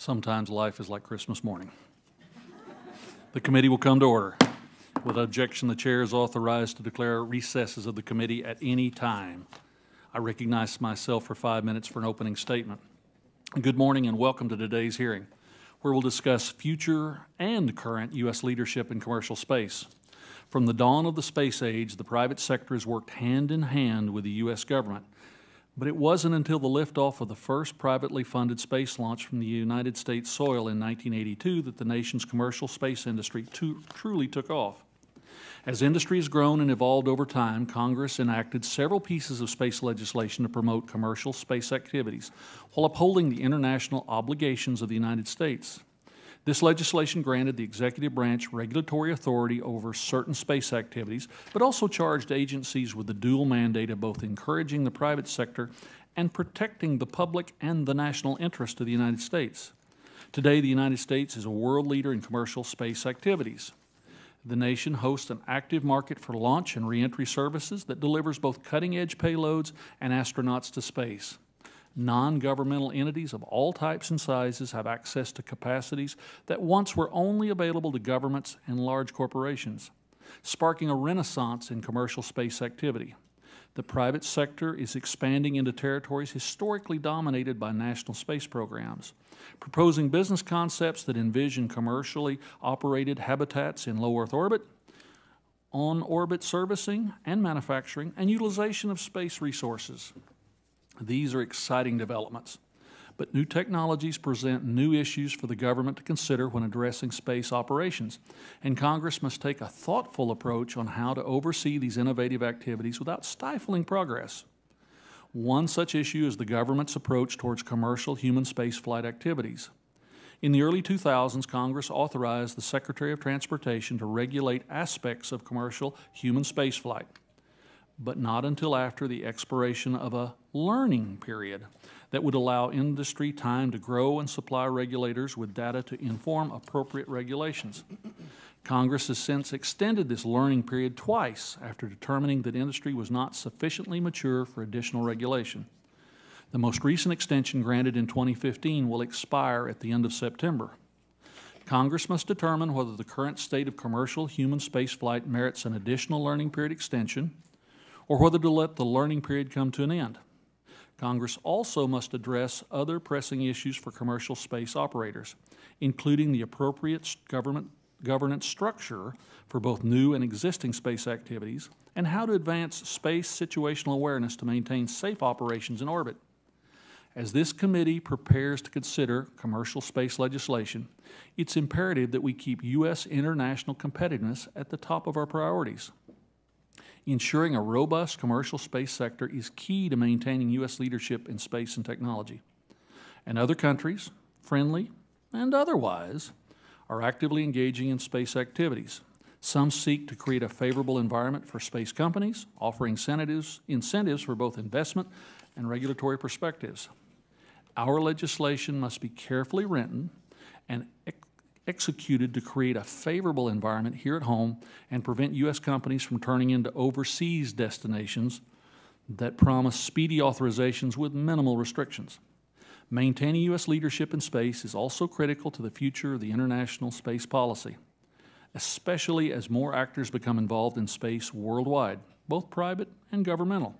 Sometimes life is like Christmas morning. The committee will come to order. With objection, the chair is authorized to declare recesses of the committee at any time. I recognize myself for five minutes for an opening statement. Good morning and welcome to today's hearing, where we'll discuss future and current U.S. leadership in commercial space. From the dawn of the space age, the private sector has worked hand in hand with the U.S. government but it wasn't until the liftoff of the first privately funded space launch from the United States soil in 1982 that the nation's commercial space industry truly took off. As industry has grown and evolved over time, Congress enacted several pieces of space legislation to promote commercial space activities while upholding the international obligations of the United States. This legislation granted the executive branch regulatory authority over certain space activities, but also charged agencies with the dual mandate of both encouraging the private sector and protecting the public and the national interest of the United States. Today, the United States is a world leader in commercial space activities. The nation hosts an active market for launch and reentry services that delivers both cutting edge payloads and astronauts to space. Non governmental entities of all types and sizes have access to capacities that once were only available to governments and large corporations, sparking a renaissance in commercial space activity. The private sector is expanding into territories historically dominated by national space programs, proposing business concepts that envision commercially operated habitats in low Earth orbit, on orbit servicing and manufacturing, and utilization of space resources. These are exciting developments. But new technologies present new issues for the government to consider when addressing space operations, and Congress must take a thoughtful approach on how to oversee these innovative activities without stifling progress. One such issue is the government's approach towards commercial human spaceflight activities. In the early 2000s, Congress authorized the Secretary of Transportation to regulate aspects of commercial human spaceflight but not until after the expiration of a learning period that would allow industry time to grow and supply regulators with data to inform appropriate regulations. Congress has since extended this learning period twice after determining that industry was not sufficiently mature for additional regulation. The most recent extension granted in 2015 will expire at the end of September. Congress must determine whether the current state of commercial human spaceflight merits an additional learning period extension or whether to let the learning period come to an end. Congress also must address other pressing issues for commercial space operators, including the appropriate government governance structure for both new and existing space activities, and how to advance space situational awareness to maintain safe operations in orbit. As this committee prepares to consider commercial space legislation, it's imperative that we keep U.S. international competitiveness at the top of our priorities. Ensuring a robust commercial space sector is key to maintaining U.S. leadership in space and technology. And other countries, friendly and otherwise, are actively engaging in space activities. Some seek to create a favorable environment for space companies, offering incentives, incentives for both investment and regulatory perspectives. Our legislation must be carefully written and executed to create a favorable environment here at home and prevent U.S. companies from turning into overseas destinations that promise speedy authorizations with minimal restrictions. Maintaining U.S. leadership in space is also critical to the future of the international space policy, especially as more actors become involved in space worldwide, both private and governmental.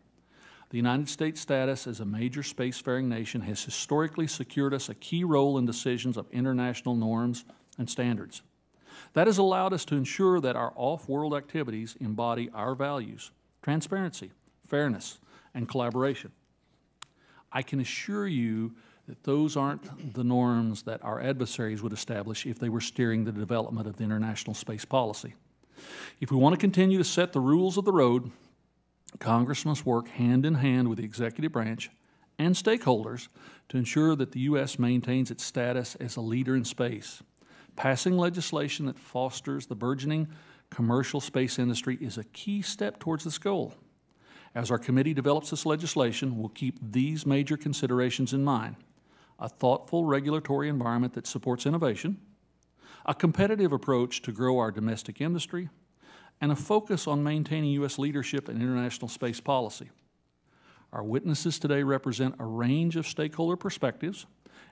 The United States' status as a major spacefaring nation has historically secured us a key role in decisions of international norms and standards. That has allowed us to ensure that our off world activities embody our values transparency, fairness, and collaboration. I can assure you that those aren't the norms that our adversaries would establish if they were steering the development of the international space policy. If we want to continue to set the rules of the road, Congress must work hand in hand with the executive branch and stakeholders to ensure that the U.S. maintains its status as a leader in space. Passing legislation that fosters the burgeoning commercial space industry is a key step towards this goal. As our committee develops this legislation, we'll keep these major considerations in mind a thoughtful regulatory environment that supports innovation, a competitive approach to grow our domestic industry, and a focus on maintaining U.S. leadership in international space policy. Our witnesses today represent a range of stakeholder perspectives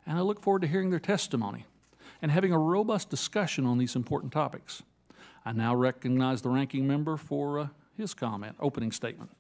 and I look forward to hearing their testimony and having a robust discussion on these important topics. I now recognize the ranking member for uh, his comment, opening statement.